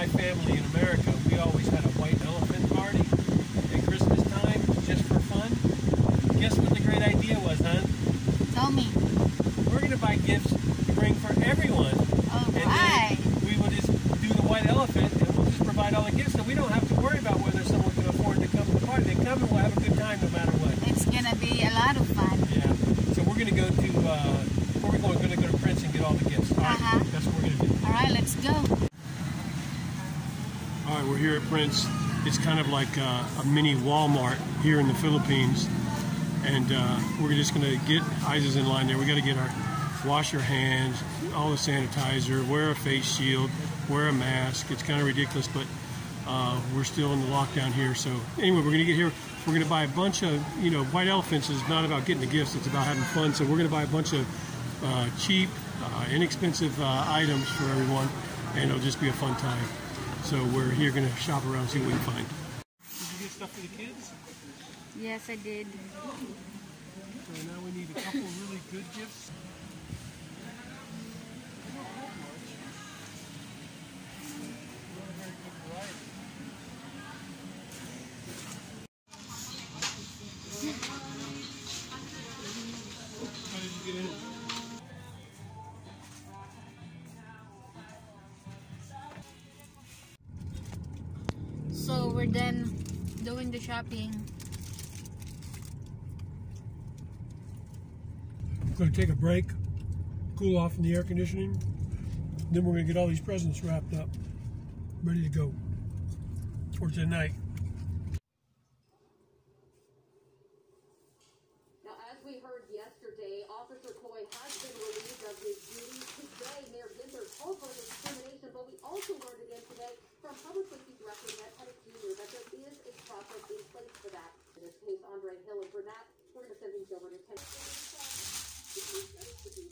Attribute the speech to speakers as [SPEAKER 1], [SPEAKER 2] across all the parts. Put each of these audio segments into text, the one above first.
[SPEAKER 1] my family in America, we always had a white elephant party at Christmas time just for fun. Guess what the great idea was, huh?
[SPEAKER 2] Tell me.
[SPEAKER 1] We're going to buy gifts to bring for everyone.
[SPEAKER 2] All
[SPEAKER 1] And
[SPEAKER 2] right.
[SPEAKER 1] then we will just do the white elephant and we'll just provide all the gifts so we don't have to worry about whether someone can afford to come to the party. They come and we'll have a good time no matter what.
[SPEAKER 2] It's gonna be a lot of fun.
[SPEAKER 1] Yeah. So we're going to go to, uh, we're going to go to Prince and get all the gifts. All right.
[SPEAKER 2] Uh-huh.
[SPEAKER 1] That's what we're going to do.
[SPEAKER 2] All right, let's go.
[SPEAKER 1] We're here at Prince. It's kind of like a mini Walmart here in the Philippines. And uh, we're just going to get, Isa's in line there. We got to get our, wash your hands, all the sanitizer, wear a face shield, wear a mask. It's kind of ridiculous, but uh, we're still in the lockdown here. So anyway, we're going to get here. We're going to buy a bunch of, you know, White Elephants is not about getting the gifts. It's about having fun. So we're going to buy a bunch of uh, cheap, uh, inexpensive uh, items for everyone, and it'll just be a fun time. So we're here going to shop around, see what we can find. Did you get stuff for the kids?
[SPEAKER 2] Yes, I did.
[SPEAKER 1] So now we need a couple really good gifts.
[SPEAKER 2] So we're done doing the shopping.
[SPEAKER 1] Going to take a break, cool off in the air conditioning. Then we're going to get all these presents wrapped up, ready to go for tonight.
[SPEAKER 3] Now, as we heard yesterday, Officer Coy has been relieved of his duties today. Mayor Ginther's over discrimination, but we also learned again today from Public Safety Director Ned Pettus Jr. that there is a process in place for that. In this case, Andre Hill, and for that, we're going to send things over to Ken.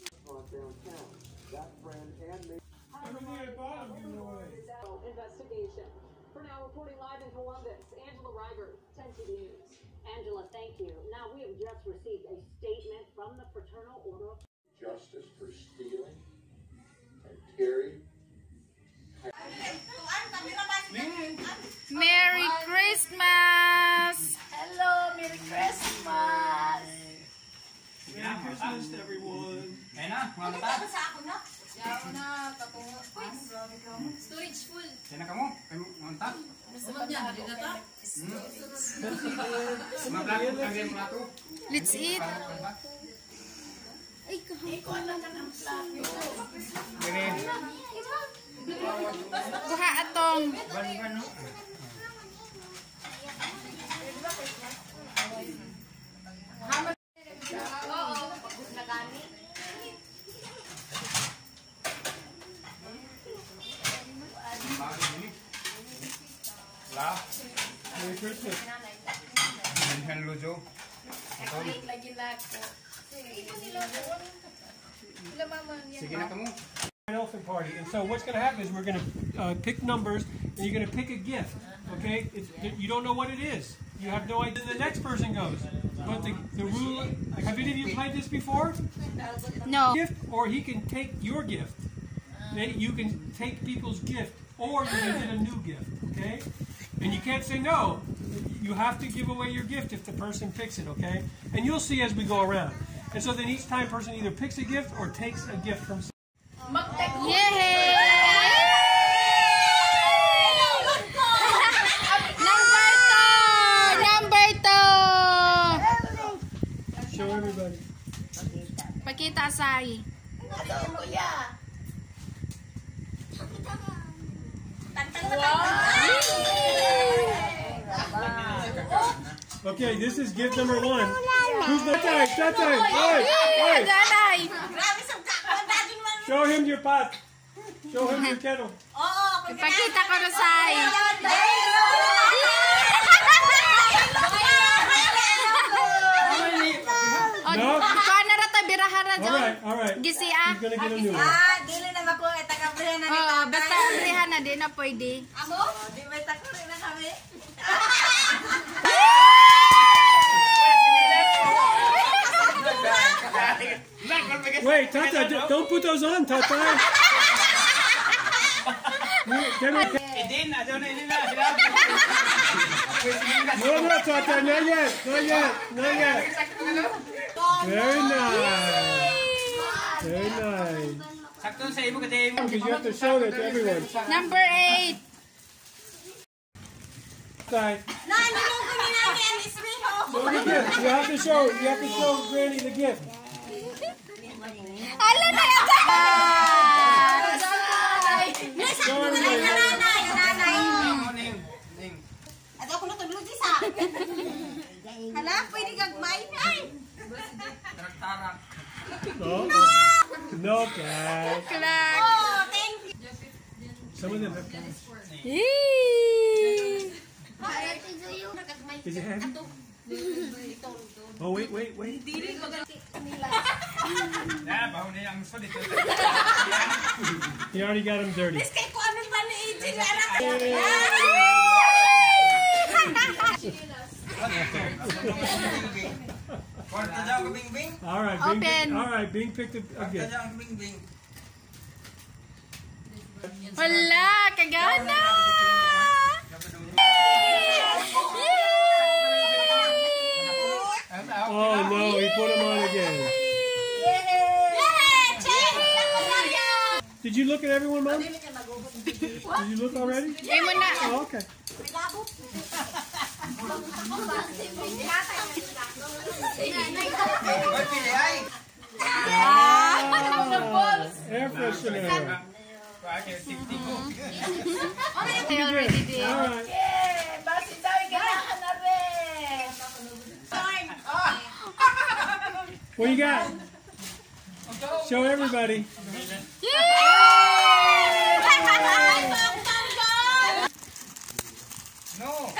[SPEAKER 4] restaurant downtown. That friend and me.
[SPEAKER 3] Investigation. For now, reporting live in Columbus, Angela Reiger, 10 TV News. Angela, thank you. Now, we have just received a statement from the Fraternal Order of
[SPEAKER 5] justice for stealing and carrying
[SPEAKER 2] Merry Christmas! Hello, Merry Christmas!
[SPEAKER 1] Merry Christmas, to everyone.
[SPEAKER 6] Yaw na, kapungo.
[SPEAKER 2] Storage full.
[SPEAKER 6] Kaya na ka mo? Kaya mo, manta? Sumag niya, hindi na ta? Mablakot ka yung plato.
[SPEAKER 2] Let's eat.
[SPEAKER 6] Ay, kahapon na ng plato. Ganyan.
[SPEAKER 2] Kuha atong.
[SPEAKER 6] Balikan, no?
[SPEAKER 1] Merry Christmas.
[SPEAKER 6] minsan lujo. Sige na ka
[SPEAKER 1] elephant party. And so what's going to happen is we're going to uh, pick numbers, and you're going to pick a gift. Okay? It's, you don't know what it is. You have no idea. The next person goes. But the, the rule. Have any of you played this before?
[SPEAKER 2] No.
[SPEAKER 1] Gift, or he can take your gift. They, you can take people's gift, or you can get a new gift. Okay? And you can't say no. You have to give away your gift if the person picks it. Okay? And you'll see as we go around. And so then each time person either picks a gift or takes a gift from.
[SPEAKER 2] Yay! Number two!
[SPEAKER 1] Show everybody.
[SPEAKER 2] Pakita asay.
[SPEAKER 1] Okay, this is gift number one. Who's the tatay? Tatay! Hey! Hey!
[SPEAKER 2] Danay!
[SPEAKER 1] Show him your pot. Show him your kettle.
[SPEAKER 2] Pakita ko na say.
[SPEAKER 1] No?
[SPEAKER 2] ikaw na rata biraha ra
[SPEAKER 1] All right, all right.
[SPEAKER 2] Gisi ah.
[SPEAKER 1] He's gonna get a new one.
[SPEAKER 7] Ah, dili na ako ay tagabrihan na ni
[SPEAKER 2] Oh,
[SPEAKER 7] tatay.
[SPEAKER 2] basta birahan na di na pwede.
[SPEAKER 7] Ako? Di may takuri na kami.
[SPEAKER 1] Wait, Tata, d- don't put those on, Tata. Give me.
[SPEAKER 6] Idin, adyo na idin na. Sila.
[SPEAKER 1] No, no, Tata, not yet, not yet, not yet. Very nice. Very nice.
[SPEAKER 6] Sakto sa imo kasi imo.
[SPEAKER 1] Because you have to show that to everyone.
[SPEAKER 2] Number eight.
[SPEAKER 1] Side.
[SPEAKER 7] Na, nilungko ni namin ang ismiho.
[SPEAKER 1] Show the gift. You have to show. You have to show Granny the gift.
[SPEAKER 2] Ala na yan!
[SPEAKER 1] Show
[SPEAKER 7] Ay,
[SPEAKER 1] everybody.
[SPEAKER 7] nanay, nanay.
[SPEAKER 6] Ano ning? Ning.
[SPEAKER 7] Ato ako natulog di sa. Hala, pwede gagmay. Ay!
[SPEAKER 6] Tarak-tarak.
[SPEAKER 1] No. No cash.
[SPEAKER 2] Clack.
[SPEAKER 7] Oh, thank you.
[SPEAKER 1] Some of them have cash.
[SPEAKER 2] Yee!
[SPEAKER 1] Is it heavy? Oh wait, wait, wait.
[SPEAKER 6] Na, ah, baho na yung sulit.
[SPEAKER 1] He already got him dirty.
[SPEAKER 7] Kay ko ano ba ni Ijin na anak.
[SPEAKER 6] Kwarta daw ka bing-bing.
[SPEAKER 1] All right, Bing.
[SPEAKER 2] Open.
[SPEAKER 1] All right, Bing picked a, a
[SPEAKER 6] Kwarta
[SPEAKER 1] gift.
[SPEAKER 6] daw.
[SPEAKER 2] Wala, kagana!
[SPEAKER 1] Oh no, he put him on again. Did you look at everyone, Mom? Did you look already?
[SPEAKER 2] Hindi mo na.
[SPEAKER 1] Oh, okay.
[SPEAKER 6] Oy, pili ay.
[SPEAKER 1] Ah, air freshener.
[SPEAKER 6] Bakit tik-tik ko?
[SPEAKER 2] I already did.
[SPEAKER 1] All right. What you got? Show everybody.
[SPEAKER 6] No.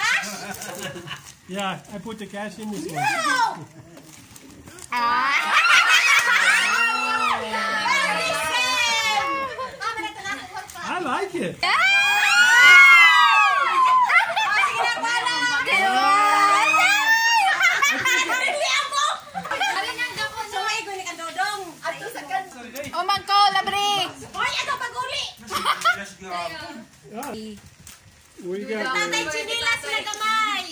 [SPEAKER 1] Yeah, I put the cash in this one. I like it. Ah. What you got?
[SPEAKER 7] Tatay? Chinilas na gamay.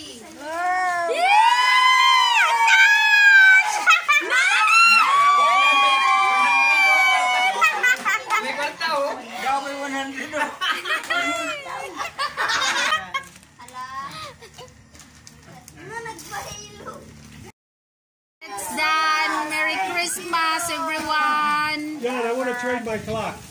[SPEAKER 6] May kwarta oh. Daw may 100 oh.
[SPEAKER 2] It's done. Merry Christmas, everyone.
[SPEAKER 1] John, I want to trade my clock.